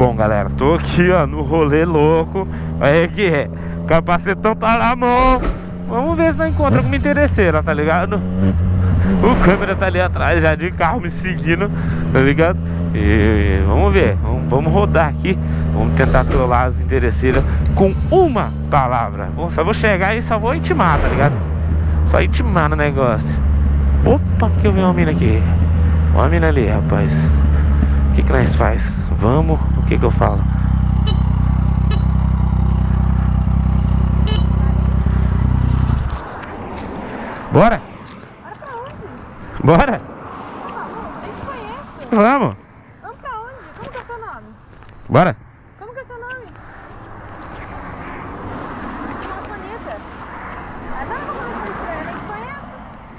Bom, galera, tô aqui, ó, no rolê louco. Aí que é. Capacetão tá na mão. Vamos ver se não encontra alguma interesseira, tá ligado? O câmera tá ali atrás já de carro me seguindo, tá ligado? E vamos ver, vamos, vamos rodar aqui. Vamos tentar trollar as interesseiras com uma palavra. Bom, só vou chegar e só vou intimar, tá ligado? Só intimar no negócio. Opa, que eu vi uma mina aqui. Uma mina ali, rapaz. O que, que nós faz? Vamos, que, que eu falo? Bora? Bora? Nem te conheço. Vamos. Vamos pra onde? Como que é o seu nome? Bora. Como que é o seu nome? Uma bonita. Ah, não, não vou você estranha, nem te conheço.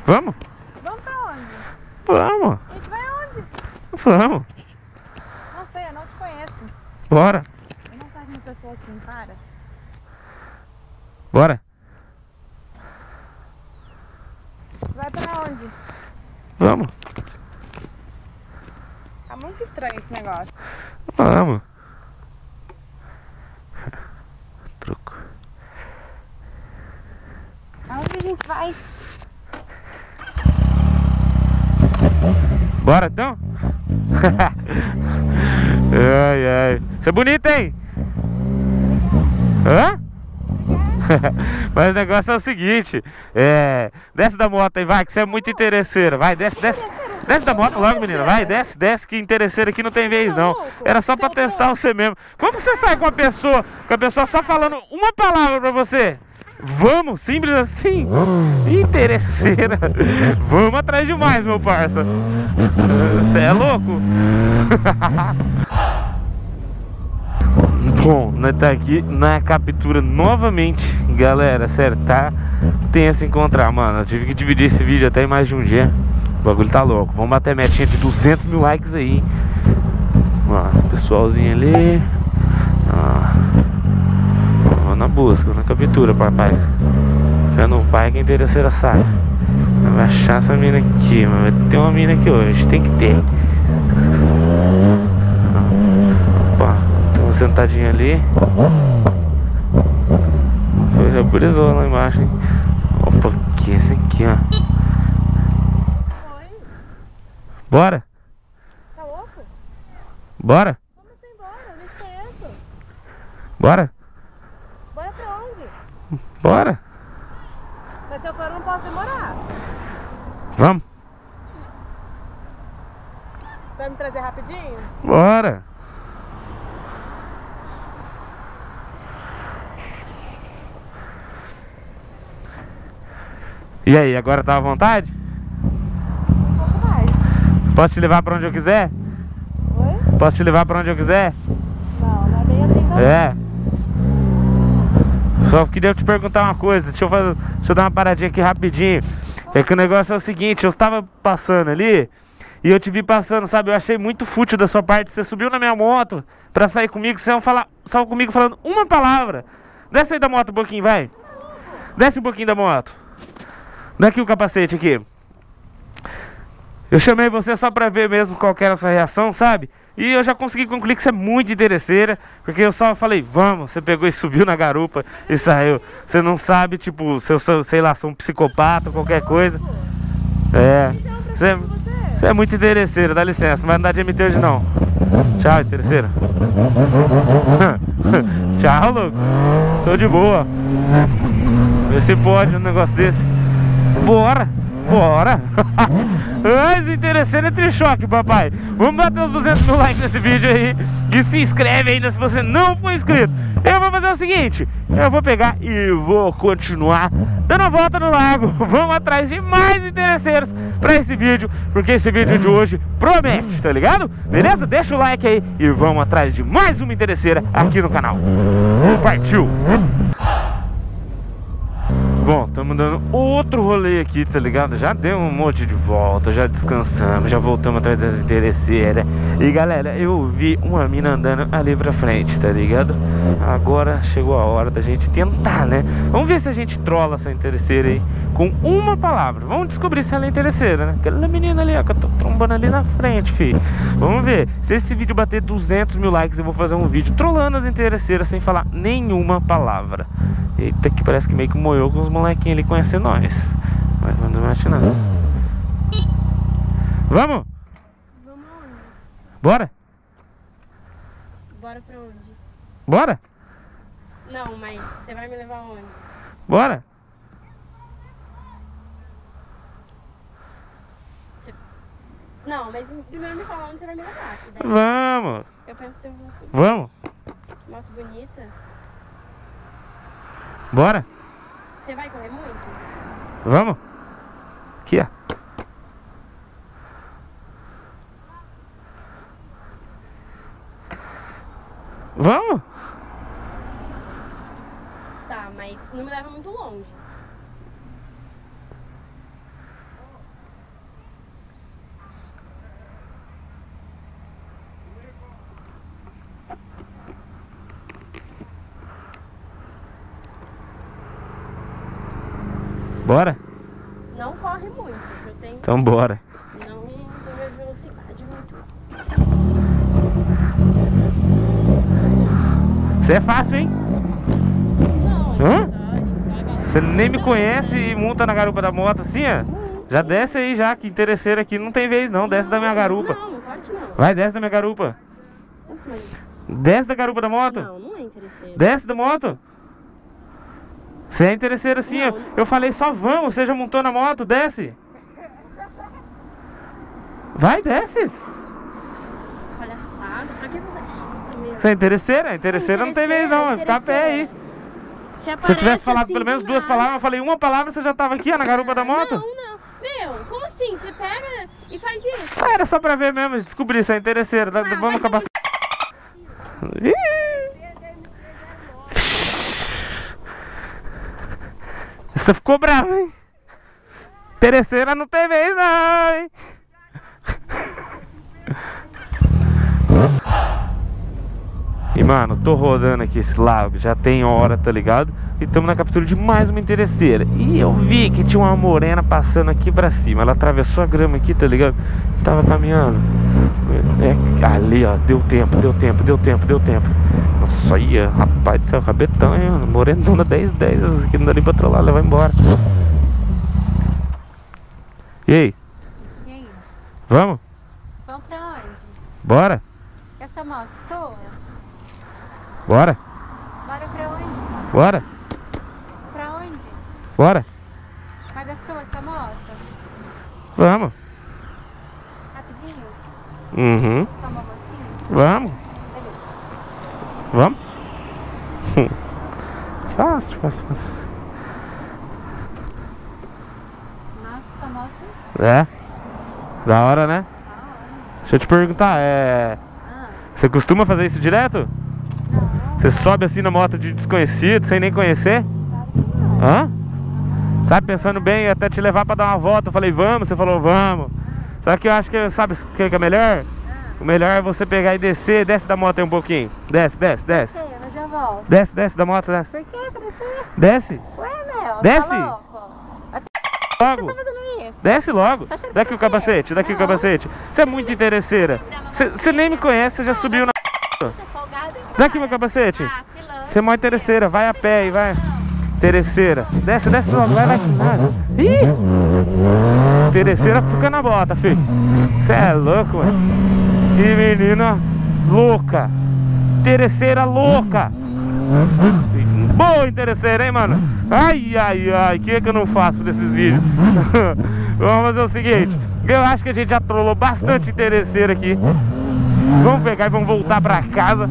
Vamos? Vamos pra onde? Vamos. A gente vai aonde? Vamos. Não sei, eu não te conheço. Bora. Eu não faço uma pessoa assim, para. Bora. Vai pra onde? Vamos. Tá muito estranho esse negócio. Vamos. Truco. Aonde a gente vai? Bora então? ai, ai. Você é bonita, hein? Hã? Mas o negócio é o seguinte, é. Desce da moto aí, vai, que você é muito interesseira. Vai, desce, desce. Desce da moto logo, menina. Vai, desce, desce, que interesseira aqui não tem vez, não. Era só pra testar você mesmo. Como você sai com a pessoa, com a pessoa só falando uma palavra pra você? Vamos, simples assim. Interesseira. Vamos atrás demais, meu parça. Você é louco? Bom, nós tá aqui na captura novamente, galera, sério, tá tenso encontrar, mano, eu tive que dividir esse vídeo até em mais de um dia, o bagulho tá louco, vamos bater metinha de 200 mil likes aí, ó, pessoalzinho ali, busca, na captura, papai, vendo o pai que a interesseira sai, vai achar essa mina aqui, mano, vai ter uma mina aqui hoje, tem que ter, opa, tem uma sentadinha ali. Já brisou lá embaixo, hein? Opa, que é esse aqui, ó. Bora? Tá louco? Bora? Vamos embora, te conheço. Bora? Bora? Mas se eu for, eu não posso demorar. Vamos? Você vai me trazer rapidinho? Bora? E aí, agora tá à vontade? Um pouco mais. Posso te levar pra onde eu quiser? Oi? Posso te levar pra onde eu quiser? Não, não é bem assim não. É. Só queria te perguntar uma coisa, deixa eu, fazer, deixa eu dar uma paradinha aqui rapidinho. É que o negócio é o seguinte, eu estava passando ali e eu te vi passando, sabe? Eu achei muito fútil da sua parte. Você subiu na minha moto pra sair comigo, você não falar só comigo falando uma palavra. Desce aí da moto um pouquinho, vai. Desce um pouquinho da moto. Dá aqui o capacete aqui. Eu chamei você só pra ver mesmo qual era a sua reação, sabe? E eu já consegui concluir que você é muito interesseira, porque eu só falei, vamos, você pegou e subiu na garupa e saiu. Você não sabe, tipo, se eu sou, sei lá, sou um psicopata qualquer coisa. É. Você, é- você é muito interesseira, dá licença, mas não dá de MT hoje não. Tchau, interesseira. Tchau, louco. Tô de boa. Vê se pode um negócio desse. Bora! Bora! Mas interessante é trichoque, papai. Vamos bater os 200 mil likes nesse vídeo aí. E se inscreve ainda se você não for inscrito. Eu vou fazer o seguinte: eu vou pegar e vou continuar dando a volta no lago. Vamos atrás de mais interesseiros pra esse vídeo. Porque esse vídeo de hoje promete, tá ligado? Beleza? Deixa o like aí e vamos atrás de mais uma interesseira aqui no canal. Partiu! Bom, estamos dando outro rolê aqui, tá ligado? Já deu um monte de volta, já descansamos, já voltamos atrás das interesseiras. E galera, eu vi uma mina andando ali pra frente, tá ligado? Agora chegou a hora da gente tentar, né? Vamos ver se a gente trola essa interesseira aí com uma palavra. Vamos descobrir se ela é interesseira, né? Aquela menina ali, ó, que eu tô trombando ali na frente, filho. Vamos ver. Se esse vídeo bater 200 mil likes, eu vou fazer um vídeo trollando as interesseiras sem falar nenhuma palavra. Eita, que parece que meio que moeu com os molequinhos ali conhecer nós. Mas vamos imaginar. Vamos? Vamos aonde? Bora? Bora pra onde? Bora? Não, mas você vai me levar aonde? Bora? Você... Não, mas primeiro me fala onde você vai me levar. Vamos! eu penso se eu vou subir. Vamos? Que moto bonita. Bora? Você vai correr muito? Vamos? Aqui, ó. Vamos? Tá, mas não me leva muito longe. Bora? Não corre muito, eu tenho. Então bora. Não tenho velocidade muito. Você é fácil, hein? Não, Hã? Você nem me Não, conhece e monta na garupa da moto assim, ó. Hum, Já desce aí já, que interesseiro aqui não tem vez não, desce da minha garupa. Não, claro que não. Vai, desce da minha garupa. Nossa, mas. Desce da garupa da moto. Não, não é interesseiro. Desce da moto. Você é interesseiro assim. Não. Eu falei só vamos, você já montou na moto, desce. Vai, desce. Palhaçada, pra que você. Nossa, meu. Você é interesseira? Interesseira não tem vez não, vai ficar a pé aí. Se Se eu tivesse falado assim pelo menos duas palavras, eu falei uma palavra, você já tava aqui, ó, na garupa da moto? Não, não. Meu, como assim? Você pega e faz isso? Ah, era só pra ver mesmo, descobrir se é interesseira. Dá- Ah, Vamos acabar. Ih. Você ficou bravo, hein? Interesseira não tem vez, não, hein? E mano, tô rodando aqui esse lago, já tem hora, tá ligado? E estamos na captura de mais uma interesseira. E eu vi que tinha uma morena passando aqui pra cima. Ela atravessou a grama aqui, tá ligado? Tava caminhando. É, ali, ó, deu tempo, deu tempo, deu tempo, deu tempo. Nossa, aí, rapaz do céu, cabetão, hein? Morenona 10, 10, essa aqui não dá nem pra trollar, levar embora. E aí, E aí? vamos? Vamos pra onde? Bora? Essa moto sua? Bora? Bora pra onde? Bora? Pra onde? Bora? Mas é sua essa moto? Vamos. Uhum. Vamos. Vamos? fácil, fácil, fácil. É? Da hora, né? Deixa eu te perguntar, é. Você costuma fazer isso direto? Você sobe assim na moto de desconhecido, sem nem conhecer? Hã? Sabe, pensando bem, até te levar pra dar uma volta. Eu falei, vamos, você falou, vamos. Só que eu acho que, sabe o que é melhor? O melhor é você pegar e descer, desce da moto aí um pouquinho. Desce, desce, desce. Mas eu volto. Desce, desce da moto, desce. Por que pra descer? Desce, Ué, meu, Desce. tá louco? logo. Você tá fazendo isso? Desce logo. Tá Daqui o capacete, daqui o Não. capacete. Você é muito interesseira. Você nem me conhece, você já subiu na. Você é Daqui meu capacete. Ah. Você é mó interesseira, vai a pé aí, vai. Interesseira. Desce, desce logo, vai, vai. Ih! Interesseira fica na bota, filho. Você é louco, mano. Que menina louca. Interesseira louca. Boa interesseira, hein, mano? Ai, ai, ai, o que é que eu não faço desses vídeos? Vamos fazer o seguinte. Eu acho que a gente já trollou bastante interesseira aqui. Vamos pegar e vamos voltar pra casa.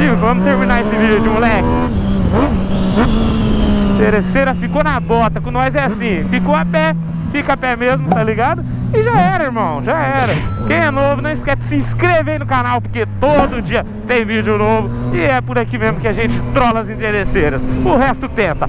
E vamos terminar esse vídeo, moleque. Terceira ficou na bota, com nós é assim, ficou a pé, fica a pé mesmo, tá ligado? E já era, irmão, já era. Quem é novo, não esquece de se inscrever no canal, porque todo dia tem vídeo novo. E é por aqui mesmo que a gente trola as interesseiras. O resto tenta.